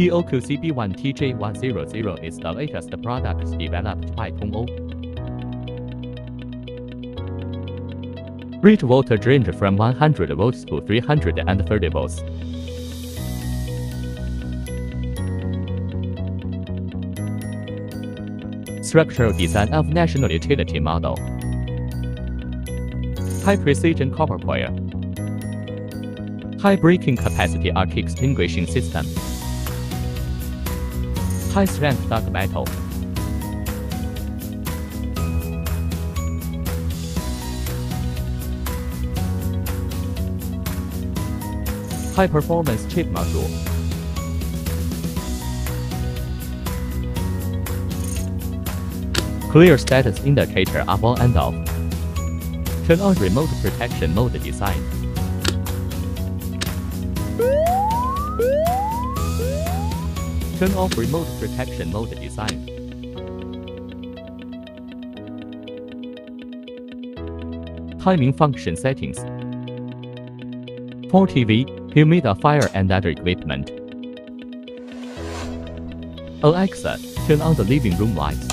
TOQCB1-TJ-100 is the latest product developed by Tongou. Rate voltage range from 100 volts to 330 volts. Structural design of national utility model. High precision copper coil. High breaking capacity arc extinguishing system. High strength dark metal. High performance chip module. Clear status indicator up on and off. Turn on remote protection mode design. Turn off remote protection mode design. Timing function settings. For TV, humidifier and other equipment. Alexa, turn on the living room lights.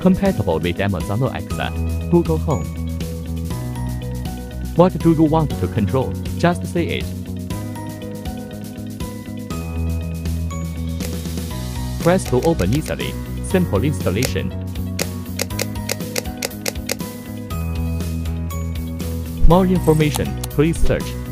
Compatible with Amazon Alexa, Google Home. What do you want to control? Just say it. Press to open easily. Simple installation. More information, please search